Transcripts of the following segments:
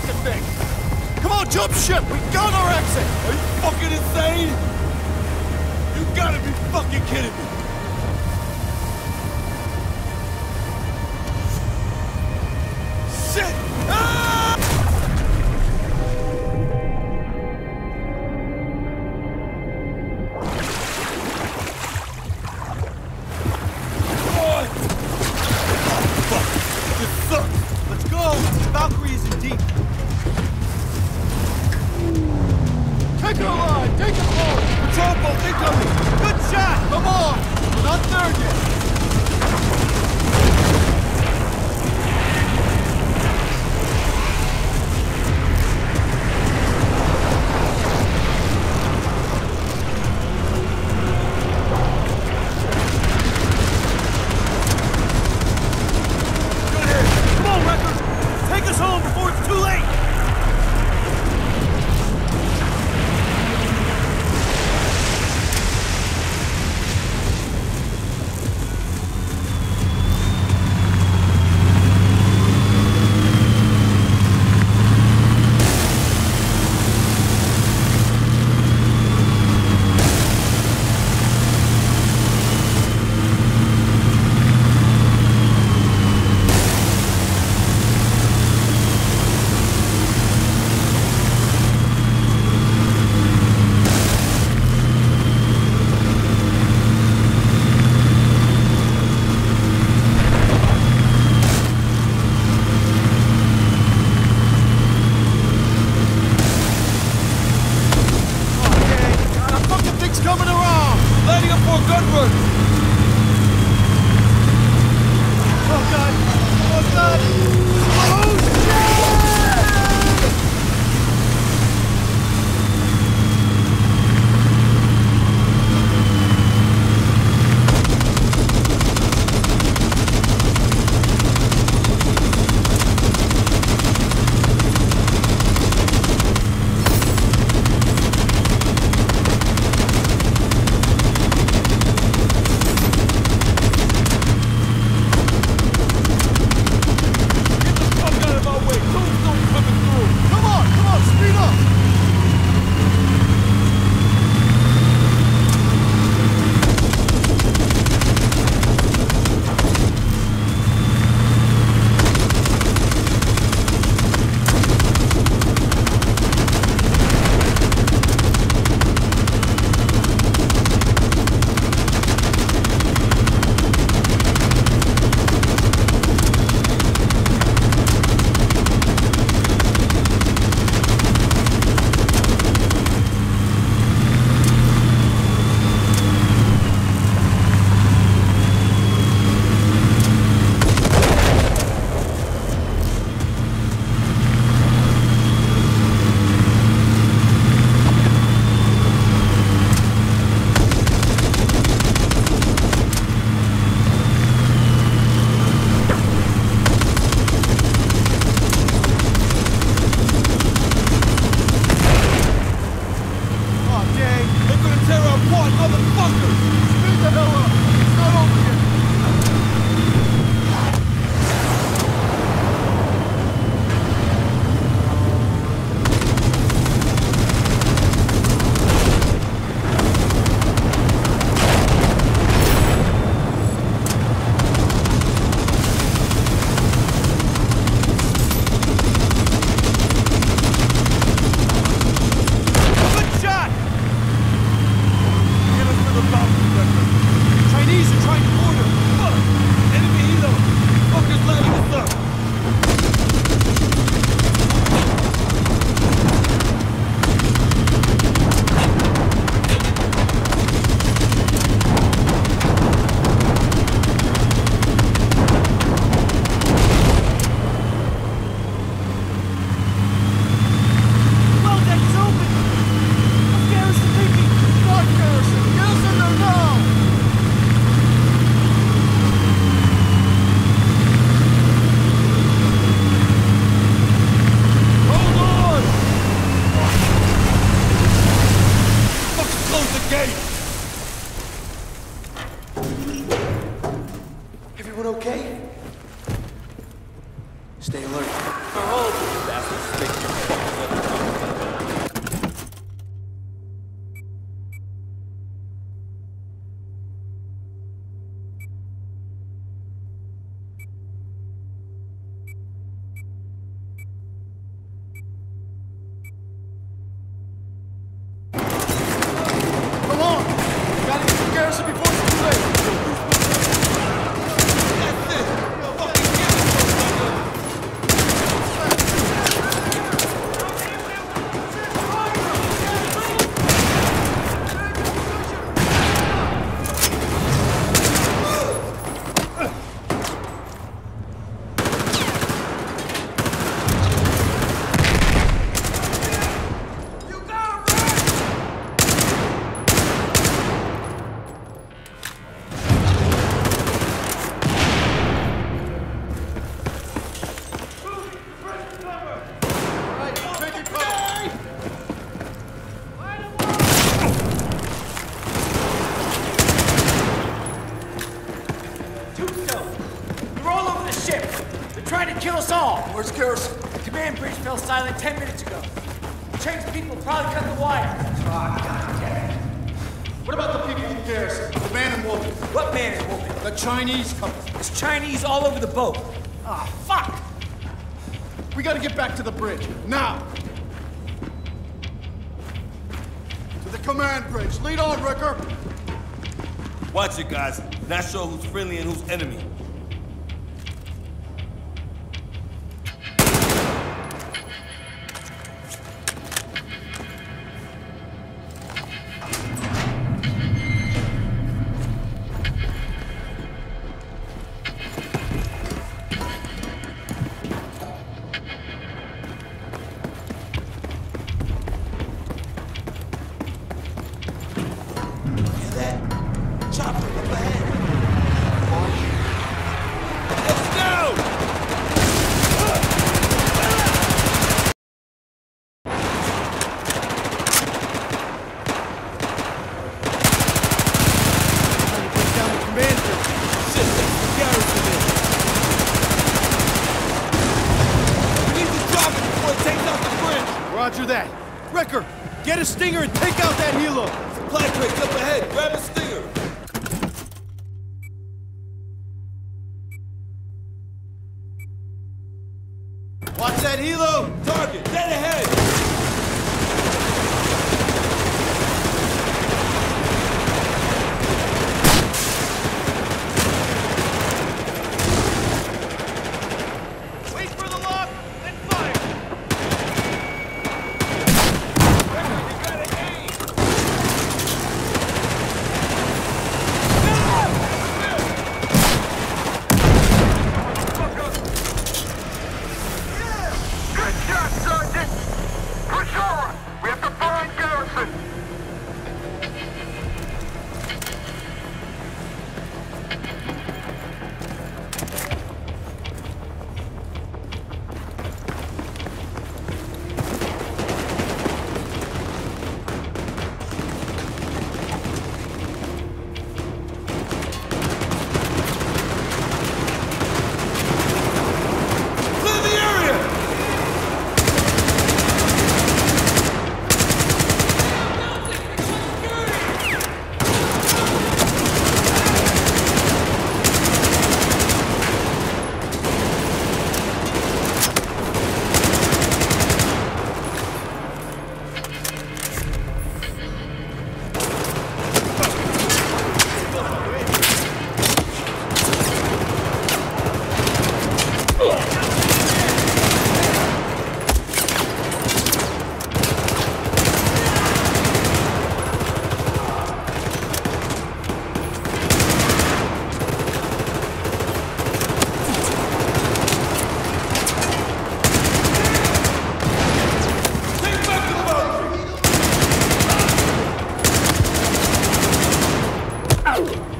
fucking thing! Come on, jump ship! We got our exit! Are you fucking insane? You gotta be fucking kidding me! man and woman. What man and woman? The Chinese couple. There's Chinese all over the boat. Ah, fuck! We gotta get back to the bridge. Now! To the command bridge. Lead on, Recker! Watch it, guys. Not sure who's friendly and who's enemy. Oh!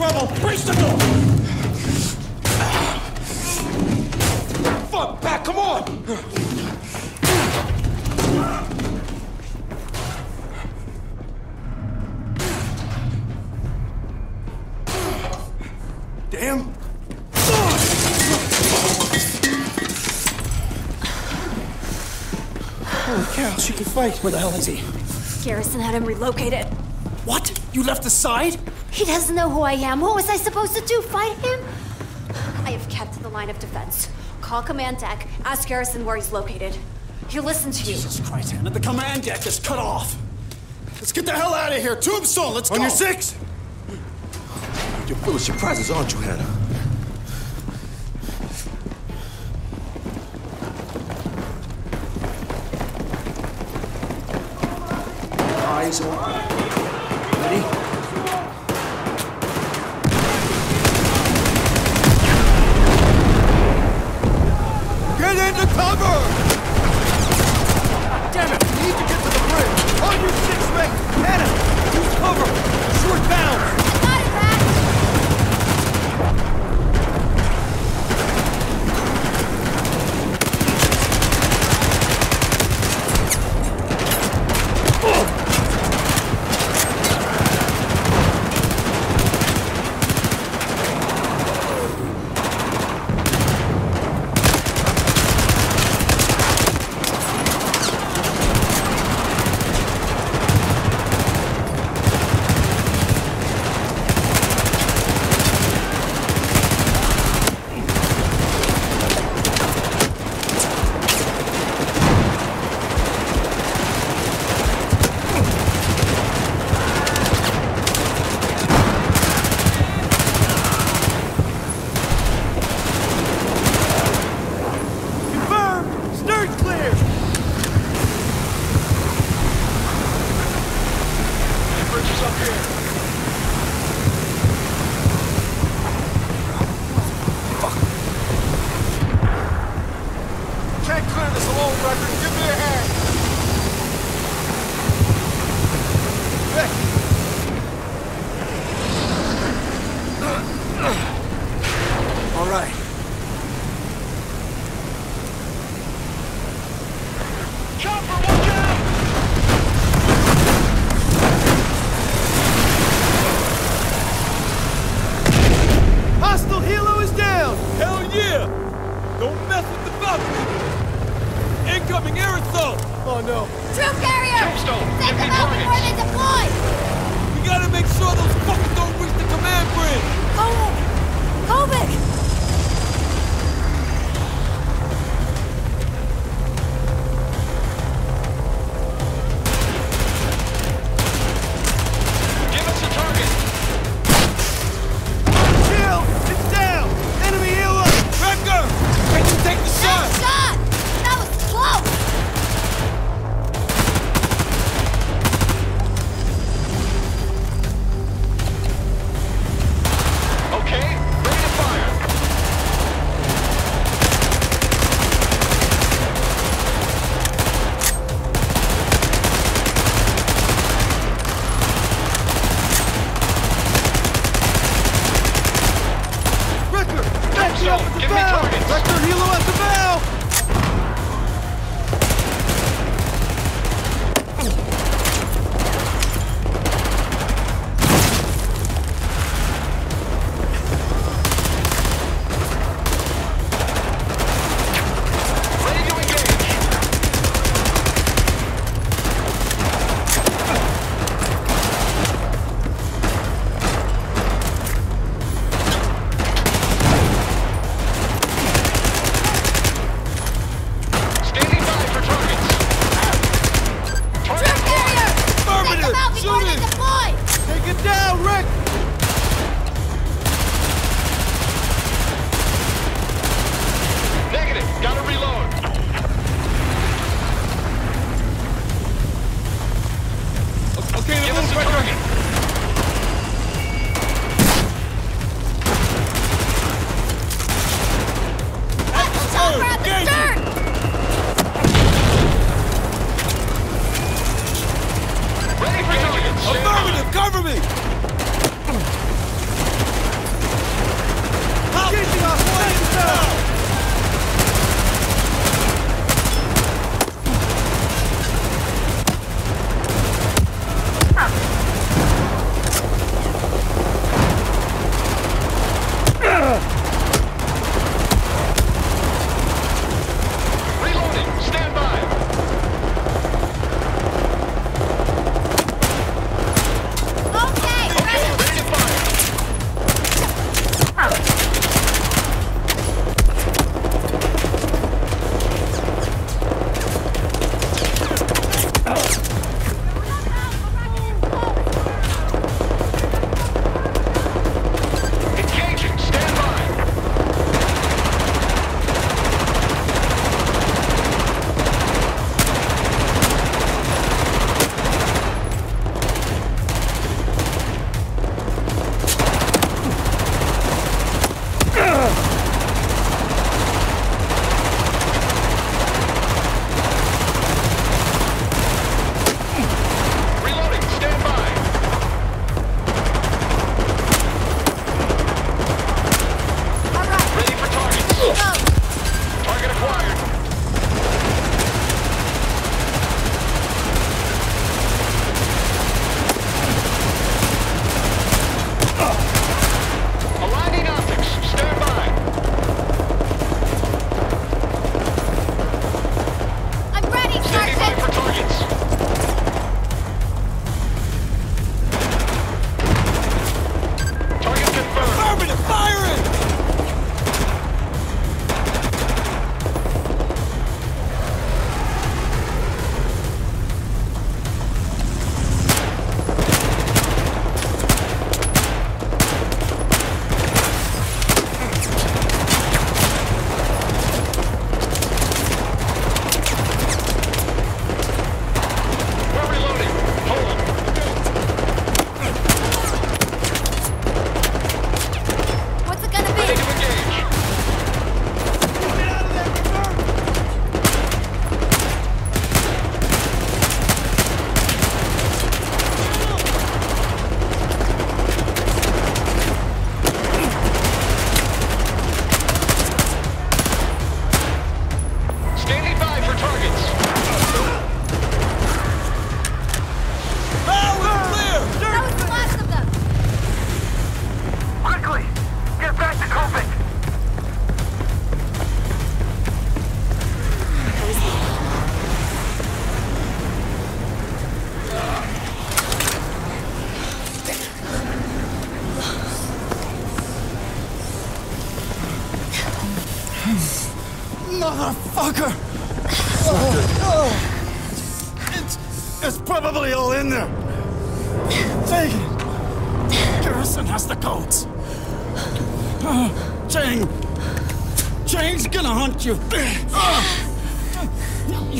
Trouble! Breach the door! Fuck, back, come on! Damn! Holy cow, she can fight. Where the hell is he? Garrison had him relocated. What? You left the side? He doesn't know who I am. What was I supposed to do? Fight him? I have kept the line of defense. Call command deck. Ask Garrison where he's located. He'll listen to you. Jesus Christ, Hannah, the command deck is cut off. Let's get the hell out of here. Tombstone, let's On go. On your six! You're full of surprises, aren't you, Hannah? Eyes open.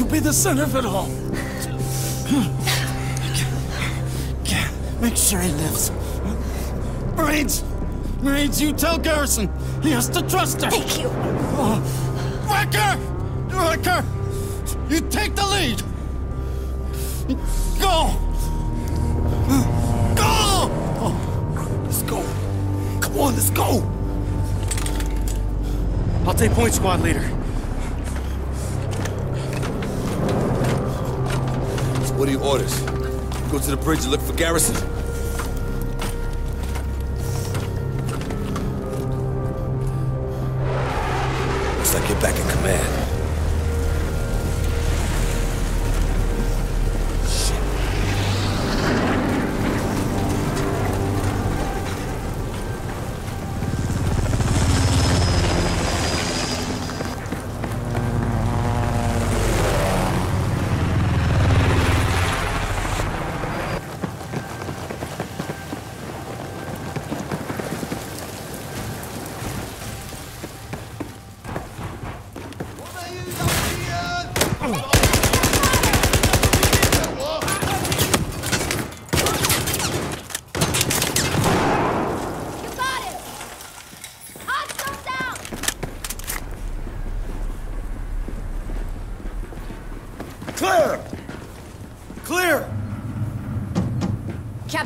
You be the center of it all. Make sure he lives. Marines! Marines, you tell Garrison he has to trust her. Thank you. Oh, Recker! Recker! You take the lead! Go! Go! Let's go! Come on, let's go! I'll take point, squad leader. What are your orders? Go to the bridge and look for Garrison?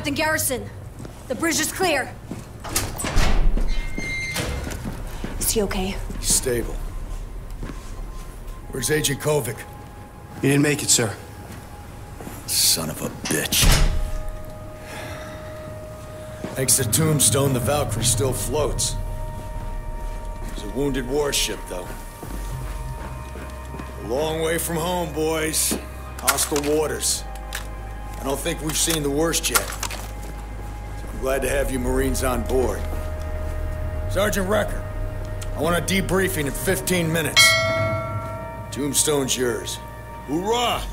Captain Garrison, the bridge is clear. Is he okay? He's stable. Where's Agent Kovic? He didn't make it, sir. Son of a bitch. Thanks to Tombstone, the Valkyrie still floats. It's a wounded warship, though. A long way from home, boys. Hostile waters. I don't think we've seen the worst yet. I'm glad to have you Marines on board. Sergeant Recker, I want a debriefing in 15 minutes. Tombstone's yours. Hoorah!